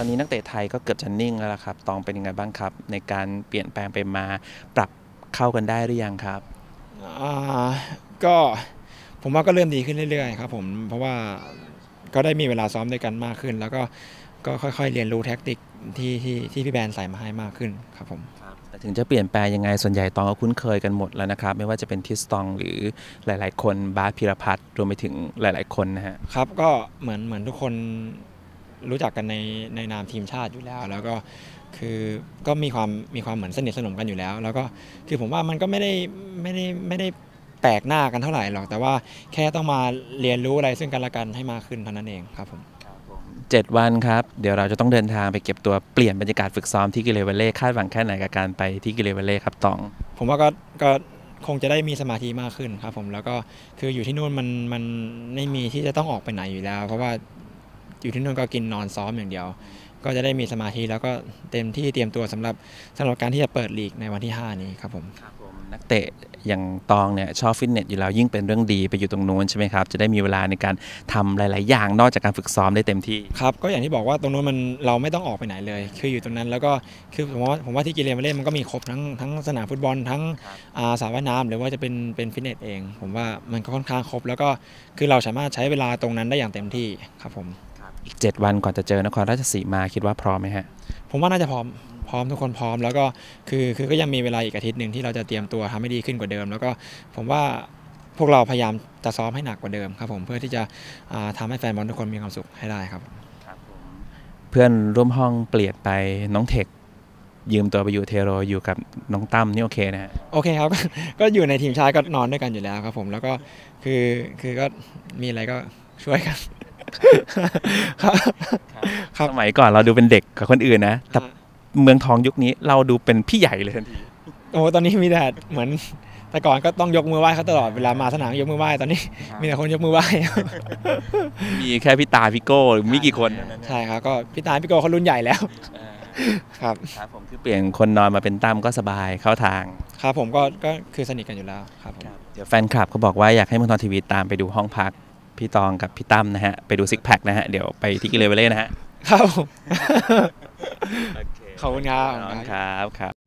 อนนี้นักเตะไทยก็เกือบจะนิ่งแล้วล่ะครับ ตองเป็นยังไงบ้างครับ ในการเปลี่ยนแปลงไปมาปรับเข้ากันได้หรือยังครับอ่าก็ผมว่าก็เริ่มดีขึ้นเรื่อยๆครับผมเพราะว่าก็ได้มีเวลาซ้อมด้วยกันมากขึ้น แล้วก็ก็ค่อยๆ เรียนรู้แท็กติกที่ที่ที่พี่แบรนด์ใส่มาให้มากขึ้นครับผมแต่ถึงจะเปลี่ยนแปลงยังไงส่วนใหญ่ตองก็คุ้นเคยกันหมดแล้วนะครับ ไม่ว่าจะเป็นทิสตองหรือหลาย ๆ คนบาสพิรพัฒน์รวมไปถึงหลาย ๆ คนนะฮะครับก็เหมือนเหมือนทุกคน รู้จักกันในในนามทีมชาติอยู่แล้ว แล้วก็คือก็มีความมีความเหมือนสนิทสนมกันอยู่แล้ว แล้วก็คือผมว่ามันก็ไม่ได้ไม่ได้ไม่ได้แปลกหน้ากันเท่าไหร่หรอก แต่ว่าแค่ต้องมาเรียนรู้อะไรซึ่งกันและกันให้มากขึ้นเท่านั้นเองครับผมเจ็ดวันครับ เดี๋ยวเราจะต้องเดินทางไปเก็บตัวเปลี่ยนบรรยากาศฝึกซ้อมที่กิเลนวัลเลย์คาดหวังแค่ไหนกับการไปที่กิเลนวัลเลย์ครับตอง ผมว่าก็ก็คงจะได้มีสมาธิมากขึ้นครับผมแล้วก็คืออยู่ที่นู่นมันมันไม่มีที่จะต้องออกไปไหนอยู่แล้ว เพราะว่า อยู่ที่นู่นก็กินนอนซ้อมอย่างเดียว ก็จะได้มีสมาธิแล้วก็เต็มที่เตรียมตัวสำหรับสำหรับการที่จะเปิดลีกในวันที่ 5 นี้ครับผมครับผมนักเตะอย่างตองเนี่ยชอบฟิตเนสอยู่แล้วยิ่งเป็นเรื่องดีไปอยู่ตรงนู้นใช่ไหมครับ จะได้มีเวลาในการทำหลาย ๆ อย่างนอกจากการฝึกซ้อมได้เต็มที่ครับก็อย่างที่บอกว่าตรงนู้นมันเราไม่ต้องออกไปไหนเลย คืออยู่ตรงนั้นแล้วก็คือผมว่าผมว่าที่กิเลนมาเล่นมันก็มีครบทั้งทั้งสนามฟุตบอลทั้งครับอ่าสระว่ายน้ำหรือว่าจะเป็นเป็นฟิตเนสเอง ผมว่ามันก็ค่อนข้างครบ แล้วก็คือเราสามารถใช้เวลาตรงนั้นได้อย่างเต็มที่ครับผม อีก 7 วันก่อนจะเจอนครราชสีมาคิดว่าพร้อมไหมฮะ ผมว่าน่าจะพร้อมพร้อมทุกคนพร้อม แล้วก็คือคือก็ยังมีเวลาอีกอาทิตย์หนึ่งที่เราจะเตรียมตัวทำให้ดีขึ้นกว่าเดิม แล้วก็ผมว่าพวกเราพยายามจะซ้อมให้หนักกว่าเดิมครับผมเพื่อที่จะอ่าทำให้แฟนบอลทุกคนมีความสุขให้ได้ครับเพื่อนร่วมห้องเปลี่ยนไปน้องเทคยืมตัวไปอยู่เทโรอยู่กับน้องตั้มนี่โอเคนะฮะโอเคครับ ก็อยู่ในทีมชาติก็นอนด้วยกันอยู่แล้วครับผมแล้วก็คือคือก็มีอะไรก็ช่วยกัน ครับครับสมัยก่อนเราดูเป็นเด็กกับคนอื่นนะแต่เมืองทองยุคนี้เราดูเป็นพี่ใหญ่เลยทันทีโอ้ตอนนี้มีแต่เหมือนแต่ก่อนก็ต้องยกมือไหว้เขาตลอดเวลามาสนามยกมือไหว้ตอนนี้ มีแต่คนยกมือไหว้มีแค่พี่ตาลพี่โก้หรือไม่กี่คนใช่ครับก็พี่ตาลพี่โก้เขารุ่นใหญ่แล้วครับครับผมคือเปลี่ยนคนนอนมาเป็นตั้มก็สบายเข้าทาง ครับผมก็ก็คือสนิทกันอยู่แล้วครับผมเดี๋ยวแฟนคลับเขาบอกว่าอยากให้เมืองทองทีวีตามไปดูห้องพัก พี่ตองกับพี่ตั้มนะฮะ ไปดู six pack นะฮะ เดี๋ยวไปที่กิเลนวัลเลย์นะฮะ ครับผมขอบคุณครับ ครับครับ